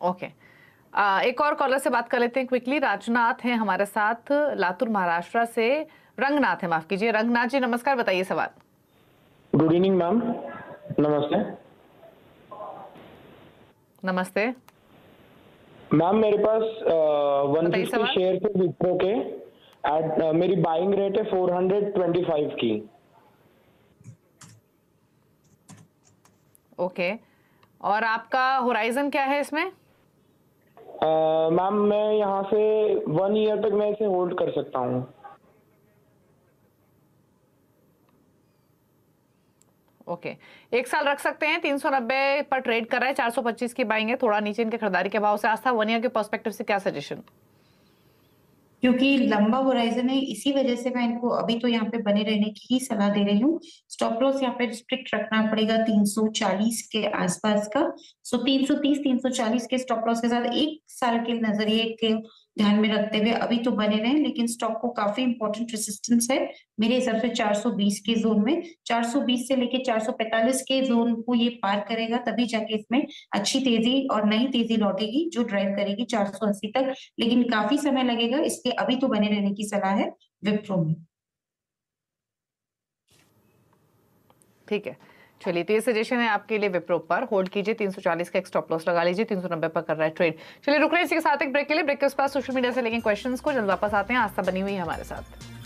Okay आ, एक और collar से बात कर लेते हैं क्विकली राजनाथ हैं हमारे साथ लातूर महाराष्ट्र से. रंगनाथ है माफ़ कीजिए. रंगनाथ जी नमस्कार बताइए सवाल. गुड इवनिंग मैम नमस्ते. नमस्ते. मैम मेरे पास वन फिफ्टी शेयर थे विप्रो के. एट मेरी बाइंग रेट है फोर हंड्रेड ट्वेंटी फाइव की. Okay okay. और आपका होराइजन क्या है इसमें? मैम, मैं यहाँ से वन ईयर तक मैं इसे होल्ड कर सकता हूँ ओके okay. एक साल रख सकते हैं 390 पर ट्रेड कर रहा है 425 की बाइंग है, थोड़ा नीचे इनके खरीदारी के भाव से आस्था वन ईयर के पर्सपेक्टिव से क्या सजेशन क्योंकि लंबा होराइजन है, इसी वजह से मैं इनको अभी तो यहाँ पे बने रहने की ही सलाह दे रही हूँ। स्टॉप लॉस यहाँ पे रिस्ट्रिक्ट रखना पड़ेगा 340 के आसपास का। सो 330 340 के स्टॉप लॉस के साथ एक साल के नज़रिए के ध्यान में रखते हुए अभी तो बने रहे, लेकिन स्टॉक को काफ़ी इंपॉर्टेंट रेसिस्टेंस है। मेरे हिसाब से 420 के जोन में 420 से लेके 445 के जोन को ये पार करेगा, तभी जाके इसमें अच्छी तेज़ी और नई तेज़ी लौटेगी, जो ड्राइव करेगी 480 तक। लेकिन काफ़ी समय लगेगा इसलिए अभी तो बने रहने की सलाह है विप्रो में। ठीक है। चलिए तो ये सजेशन है आपके लिए विप्रो पर। होल्ड कीजिए 340 का एक स्टॉप लॉस लगा लीजिए 390 पर कर रहा है ट्रेड चलिए, रुक रहे हैं इसी के साथ एक ब्रेक के लिए। ब्रेक के उस पास सोशल मीडिया से लेकिन क्वेश्चंस को, जल्द वापस आते हैं। आस्था बनी हुई है हमारे साथ।